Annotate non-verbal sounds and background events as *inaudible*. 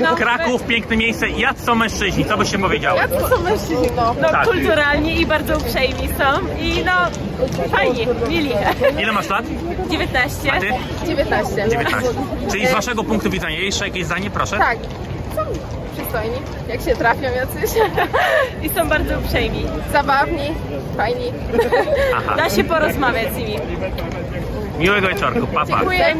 No, Kraków, piękne miejsce. Jak są mężczyźni? Co byście powiedziały? Jak są mężczyźni, no? No, Tak. kulturalni i bardzo uprzejmi są i no, fajni, mieli. Ile masz lat? 19. A ty? 19. 19. Czyli z e, waszego punktu widzenia, jeszcze jakieś zdanie, proszę? Tak. Są przystojni, jak się trafią jacyś. *laughs* I są bardzo uprzejmi. Zabawni, fajni. Aha. Da się porozmawiać z nimi. Miłego wieczorku, papa. Dziękuję.